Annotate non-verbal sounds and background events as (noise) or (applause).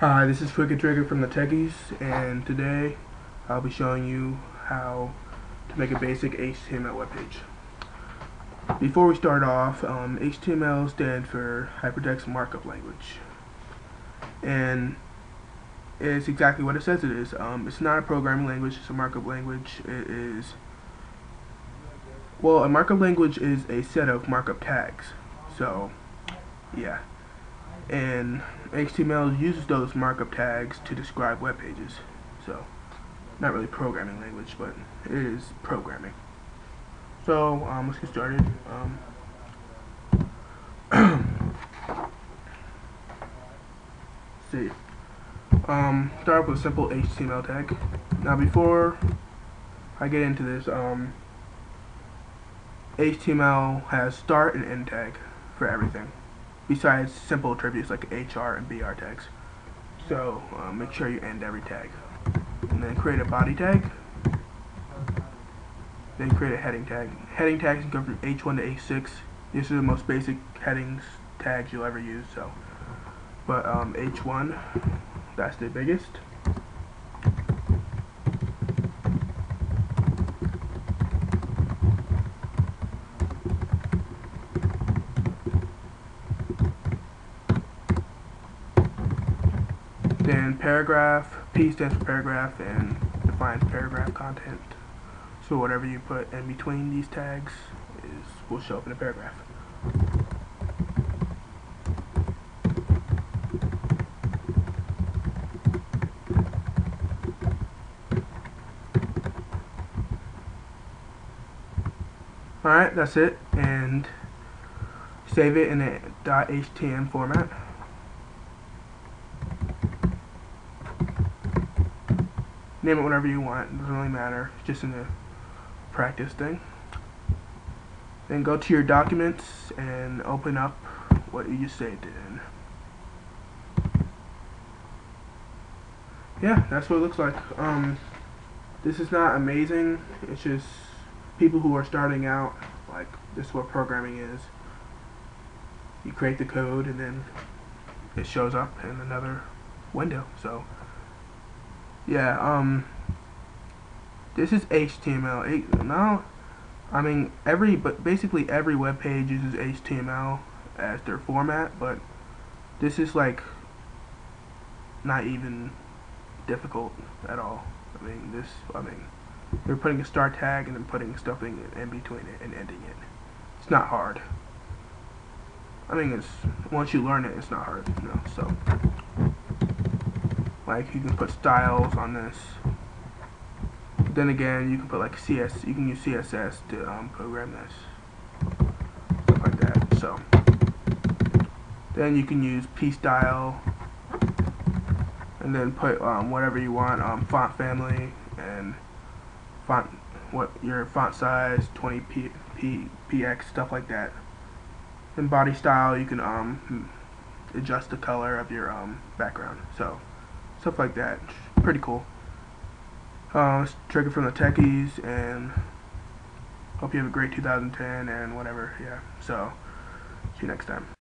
Hi, this is Quick and Trigger from the Techies, and today I'll be showing you how to make a basic HTML webpage. Before we start off, um, HTML stands for Hypertext Markup Language, and it's exactly what it says it is. Um, it's not a programming language; it's a markup language. It is well, a markup language is a set of markup tags. So, yeah and HTML uses those markup tags to describe web pages. So, not really programming language, but it is programming. So, um, let's get started. Um, (coughs) see. Um, start with a simple HTML tag. Now, before I get into this, um, HTML has start and end tag for everything besides simple attributes like HR and BR tags. So uh, make sure you end every tag. And then create a body tag. Then create a heading tag. Heading tags can go from H1 to H6. These are the most basic headings tags you'll ever use. So, But um, H1, that's the biggest. Then paragraph, P stands for paragraph and defines paragraph content. So whatever you put in between these tags is will show up in a paragraph. Alright, that's it. And save it in a .htm format. Name it whatever you want. It doesn't really matter. It's just in a practice thing. Then go to your documents and open up what you just saved it in. Yeah, that's what it looks like. Um, this is not amazing. It's just people who are starting out, like this is what programming is. You create the code and then it shows up in another window. So yeah, um, this is HTML. Now, I mean, every, but basically every web page uses HTML as their format, but this is like not even difficult at all. I mean, this, I mean, they're putting a start tag and then putting stuff in, in between it and ending it. It's not hard. I mean, it's once you learn it, it's not hard, you know. So. Like you can put styles on this. Then again, you can put like CS. You can use CSS to um, program this, stuff like that. So then you can use P style, and then put um, whatever you want, um, font family and font what your font size, 20 p, p px stuff like that. And body style, you can um, adjust the color of your um, background. So stuff like that. Pretty cool. Uh, Trigger from the Techies, and hope you have a great 2010 and whatever. Yeah. So, see you next time.